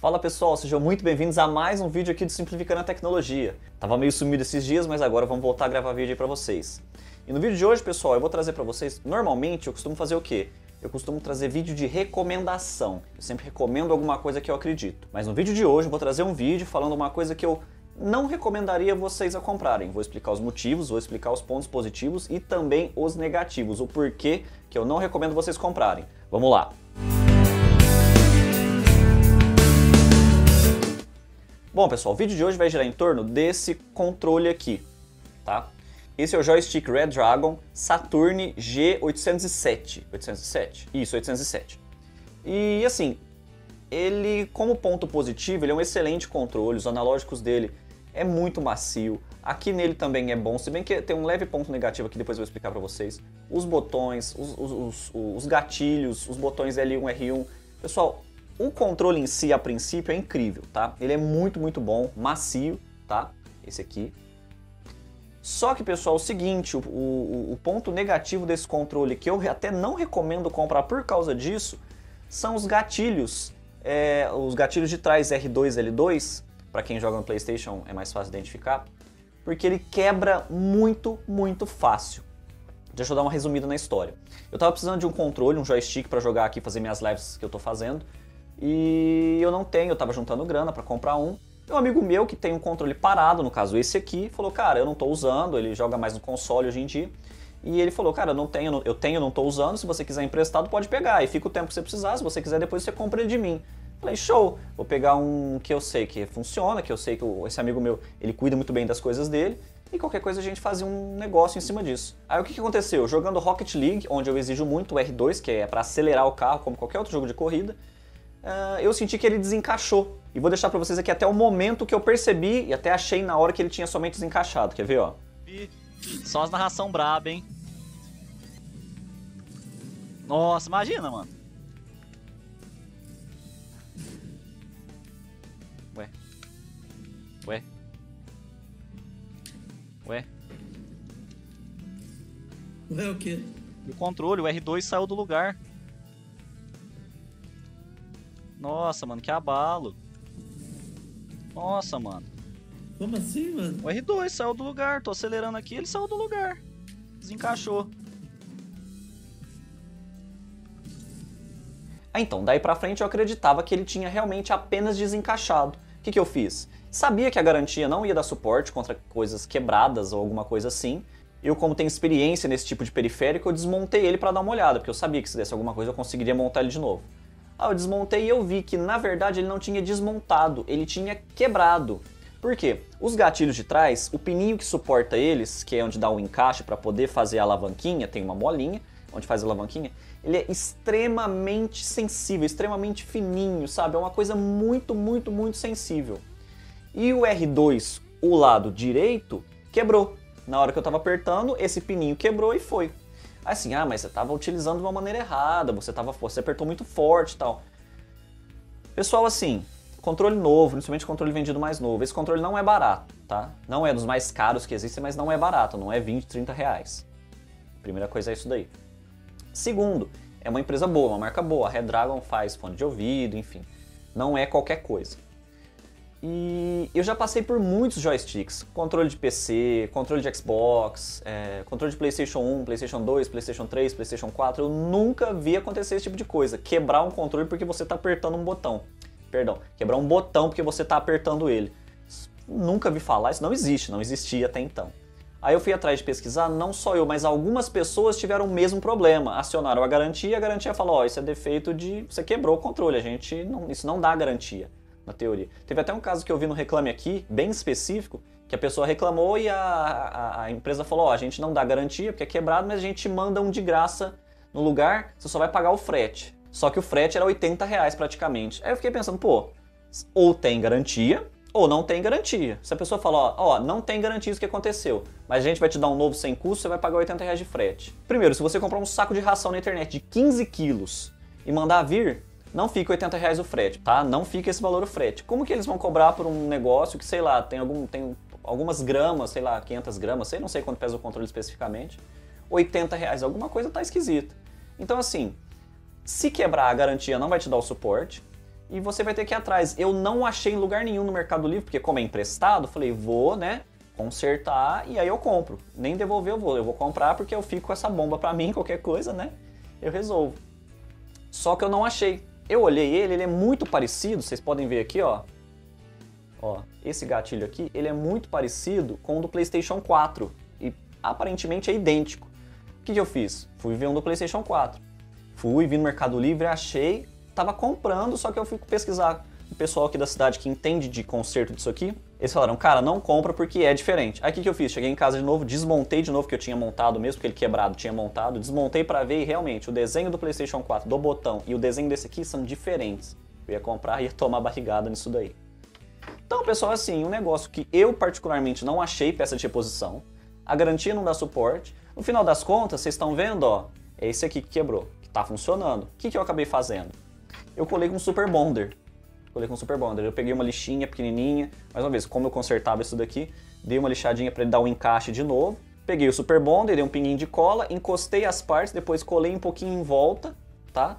Fala pessoal, sejam muito bem-vindos a mais um vídeo aqui do Simplificando a Tecnologia. Tava meio sumido esses dias, mas agora vamos voltar a gravar vídeo aí pra vocês. E no vídeo de hoje, pessoal, eu vou trazer pra vocês, normalmente eu costumo fazer o quê? Eu costumo trazer vídeo de recomendação. Eu sempre recomendo alguma coisa que eu acredito. Mas no vídeo de hoje eu vou trazer um vídeo falando uma coisa que eu não recomendaria vocês a comprarem. Vou explicar os motivos, vou explicar os pontos positivos e também os negativos, o porquê que eu não recomendo vocês comprarem. Vamos lá! Bom, pessoal, o vídeo de hoje vai girar em torno desse controle aqui, tá? Esse é o joystick Red Dragon Saturn G807. 807? Isso, 807. E assim, ele, como ponto positivo, ele é um excelente controle, os analógicos dele é muito macio. Aqui nele também é bom, se bem que tem um leve ponto negativo aqui, depois eu vou explicar para vocês. Os botões, os, os, os, os gatilhos, os botões L1, R1. Pessoal, o controle em si, a princípio, é incrível, tá? Ele é muito, muito bom, macio, tá? Esse aqui. Só que, pessoal, é o seguinte, o, o, o, ponto negativo desse controle, que eu até não recomendo comprar por causa disso, são os gatilhos. É, os gatilhos de trás R2 L2, para quem joga no Playstation é mais fácil identificar, porque ele quebra muito, muito fácil. Deixa eu dar uma resumida na história. Eu tava precisando de um controle, um joystick para jogar aqui, fazer minhas lives que eu tô fazendo, e eu não tenho, eu tava juntando grana para comprar um. Um amigo meu que tem um controle parado, no caso esse aqui, falou: "Cara, eu não tô usando, ele joga mais no console hoje em dia". E ele falou: "Cara, eu não tenho, eu tenho, não tô usando, se você quiser emprestado pode pegar, e fica o tempo que você precisar, se você quiser depois você compra ele de mim". Falei: "Show, vou pegar um que eu sei que funciona, que eu sei que esse amigo meu, ele cuida muito bem das coisas dele". E qualquer coisa a gente fazia um negócio em cima disso. Aí o que, que aconteceu? Jogando Rocket League, onde eu exijo muito o R2, que é para acelerar o carro, como qualquer outro jogo de corrida, uh, eu senti que ele desencaixou. E vou deixar pra vocês aqui até o momento que eu percebi e até achei na hora que ele tinha somente desencaixado. Quer ver, ó? Só as narração braba, hein? Nossa, imagina, mano. Ué. Ué. Ué. Ué, o quê? O controle, o R2 saiu do lugar. Nossa, mano, que abalo. Nossa, mano. Como assim, mano? O R2 saiu do lugar. Tô acelerando aqui, ele saiu do lugar. Desencaixou. Ah, então, daí pra frente eu acreditava que ele tinha realmente apenas desencaixado. O que, que eu fiz? Sabia que a garantia não ia dar suporte contra coisas quebradas ou alguma coisa assim. Eu, como tenho experiência nesse tipo de periférico, eu desmontei ele para dar uma olhada, porque eu sabia que se desse alguma coisa eu conseguiria montar ele de novo. Ah, eu desmontei e eu vi que na verdade ele não tinha desmontado, ele tinha quebrado. Por quê? Os gatilhos de trás, o pininho que suporta eles, que é onde dá o um encaixe para poder fazer a alavanquinha, tem uma molinha onde faz a alavanquinha, ele é extremamente sensível, extremamente fininho, sabe? É uma coisa muito, muito, muito sensível. E o R2, o lado direito, quebrou. Na hora que eu estava apertando, esse pininho quebrou e foi. Assim, ah, mas você estava utilizando de uma maneira errada, você, tava, você apertou muito forte e tal. Pessoal, assim, controle novo, principalmente controle vendido mais novo, esse controle não é barato, tá? Não é dos mais caros que existem, mas não é barato, não é 20, 30 reais. Primeira coisa é isso daí. Segundo, é uma empresa boa, uma marca boa. A Redragon faz fone de ouvido, enfim. Não é qualquer coisa. E eu já passei por muitos joysticks, controle de PC, controle de Xbox, é, controle de PlayStation 1, PlayStation 2, PlayStation 3, PlayStation 4. Eu nunca vi acontecer esse tipo de coisa, quebrar um controle porque você está apertando um botão. Perdão, quebrar um botão porque você está apertando ele. Nunca vi falar, isso não existe, não existia até então. Aí eu fui atrás de pesquisar, não só eu, mas algumas pessoas tiveram o mesmo problema. Acionaram a garantia a garantia falou: Ó, oh, isso é defeito de. Você quebrou o controle, a gente não, isso não dá garantia na teoria. Teve até um caso que eu vi no Reclame Aqui, bem específico, que a pessoa reclamou e a, a, a empresa falou: Ó, oh, a gente não dá garantia porque é quebrado, mas a gente manda um de graça no lugar, você só vai pagar o frete. Só que o frete era 80 reais praticamente. Aí eu fiquei pensando, pô, ou tem garantia, ou não tem garantia. Se a pessoa fala, ó, ó, não tem garantia isso que aconteceu, mas a gente vai te dar um novo sem custo, você vai pagar 80 reais de frete. Primeiro, se você comprar um saco de ração na internet de 15 quilos e mandar vir, não fica 80 reais o frete, tá? Não fica esse valor o frete. Como que eles vão cobrar por um negócio que, sei lá, tem, algum, tem algumas gramas, sei lá, 500 gramas, sei, não sei quanto pesa o controle especificamente, 80 reais, alguma coisa tá esquisita. Então, assim, se quebrar a garantia não vai te dar o suporte, e você vai ter que ir atrás. Eu não achei em lugar nenhum no Mercado Livre, porque como é emprestado, falei, vou, né, consertar e aí eu compro. Nem devolver eu vou, eu vou comprar porque eu fico com essa bomba pra mim, qualquer coisa, né, eu resolvo. Só que eu não achei. Eu olhei ele, ele é muito parecido, vocês podem ver aqui, ó. Ó, esse gatilho aqui, ele é muito parecido com o do PlayStation 4 e aparentemente é idêntico. O que, que eu fiz? Fui ver um do PlayStation 4. Fui, vi no Mercado Livre, achei, tava comprando, só que eu fui pesquisar o pessoal aqui da cidade que entende de conserto disso aqui. Eles falaram, cara, não compra porque é diferente. Aí o que, que eu fiz? Cheguei em casa de novo, desmontei de novo, que eu tinha montado mesmo, porque ele quebrado tinha montado, desmontei para ver e realmente o desenho do PlayStation 4, do botão e o desenho desse aqui são diferentes. Eu ia comprar e ia tomar barrigada nisso daí. Então, pessoal, assim, um negócio que eu particularmente não achei peça de reposição, a garantia não dá suporte. No final das contas, vocês estão vendo, ó, é esse aqui que quebrou, que está funcionando. O que, que eu acabei fazendo? Eu colei com Super Bonder. Colei com Super Bonder. Eu peguei uma lixinha pequenininha, mais uma vez, como eu consertava isso daqui, dei uma lixadinha para ele dar um encaixe de novo. Peguei o Super Bonder, dei um pinguinho de cola, encostei as partes, depois colei um pouquinho em volta, tá?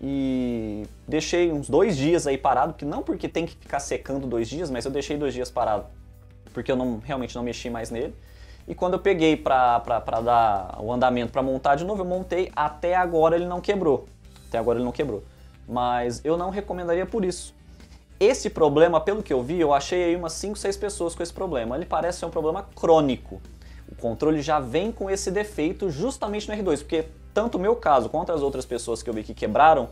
E deixei uns dois dias aí parado, que não porque tem que ficar secando dois dias, mas eu deixei dois dias parado, porque eu não, realmente não mexi mais nele. E quando eu peguei para dar o andamento para montar de novo, eu montei, até agora ele não quebrou. Até agora ele não quebrou. Mas eu não recomendaria por isso. Esse problema, pelo que eu vi, eu achei aí umas 5, 6 pessoas com esse problema. Ele parece ser um problema crônico. O controle já vem com esse defeito justamente no R2, porque tanto o meu caso quanto as outras pessoas que eu vi que quebraram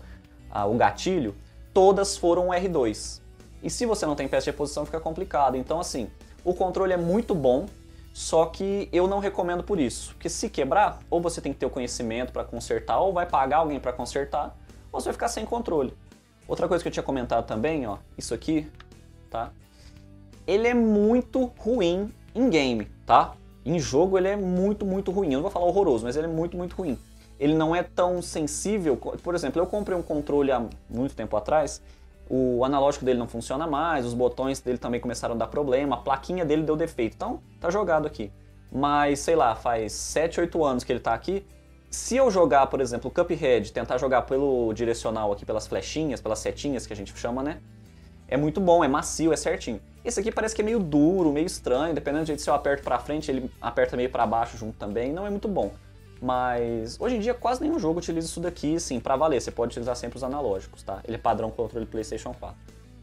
ah, o gatilho, todas foram R2. E se você não tem peça de reposição, fica complicado. Então, assim, o controle é muito bom, só que eu não recomendo por isso. Porque se quebrar, ou você tem que ter o conhecimento para consertar, ou vai pagar alguém para consertar, ou você vai ficar sem controle. Outra coisa que eu tinha comentado também, ó, isso aqui, tá? Ele é muito ruim em game, tá? Em jogo ele é muito, muito ruim. Eu não vou falar horroroso, mas ele é muito, muito ruim ele não é tão sensível. Por exemplo, eu comprei um controle há muito tempo atrás, o analógico dele não funciona mais, os botões dele também começaram a dar problema, a plaquinha dele deu defeito. Então, tá jogado aqui. Mas, sei lá, faz 7, 8 anos que ele tá aqui. Se eu jogar, por exemplo, Cuphead, tentar jogar pelo direcional aqui, pelas flechinhas, pelas setinhas que a gente chama, né? É muito bom, é macio, é certinho. Esse aqui parece que é meio duro, meio estranho, dependendo do jeito se eu aperto para frente, ele aperta meio para baixo junto também, não é muito bom. Mas hoje em dia quase nenhum jogo utiliza isso daqui, sim, para valer. Você pode utilizar sempre os analógicos, tá? Ele é padrão controle PlayStation 4.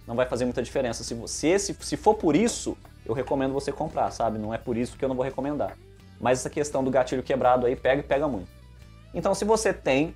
Não vai fazer muita diferença. Se, você, se, se for por isso, eu recomendo você comprar, sabe? Não é por isso que eu não vou recomendar. Mas essa questão do gatilho quebrado aí pega e pega muito. Então, se você tem,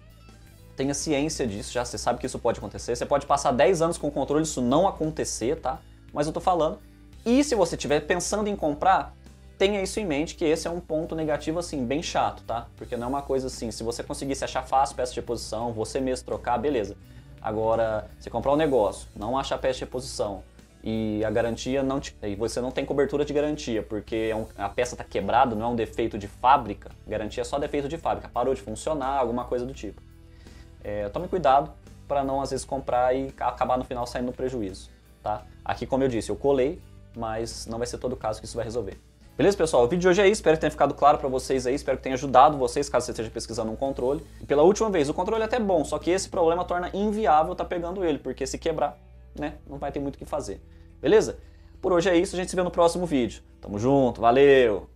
tenha ciência disso, já você sabe que isso pode acontecer. Você pode passar 10 anos com o controle isso não acontecer, tá? Mas eu tô falando. E se você estiver pensando em comprar, tenha isso em mente, que esse é um ponto negativo, assim, bem chato, tá? Porque não é uma coisa assim, se você conseguisse achar fácil peça de reposição, você mesmo trocar, beleza. Agora, você comprar um negócio, não achar peça de reposição e a garantia não te, e você não tem cobertura de garantia, porque é um, a peça está quebrada, não é um defeito de fábrica, garantia é só defeito de fábrica, parou de funcionar, alguma coisa do tipo. É, tome cuidado para não às vezes comprar e acabar no final saindo no prejuízo, tá? Aqui, como eu disse, eu colei, mas não vai ser todo o caso que isso vai resolver. Beleza, pessoal? O vídeo de hoje é isso. Espero que tenha ficado claro para vocês aí. Espero que tenha ajudado vocês, caso você esteja pesquisando um controle. E pela última vez, o controle é até bom, só que esse problema torna inviável estar tá pegando ele, porque se quebrar, né, não vai ter muito o que fazer. Beleza? Por hoje é isso. A gente se vê no próximo vídeo. Tamo junto. Valeu!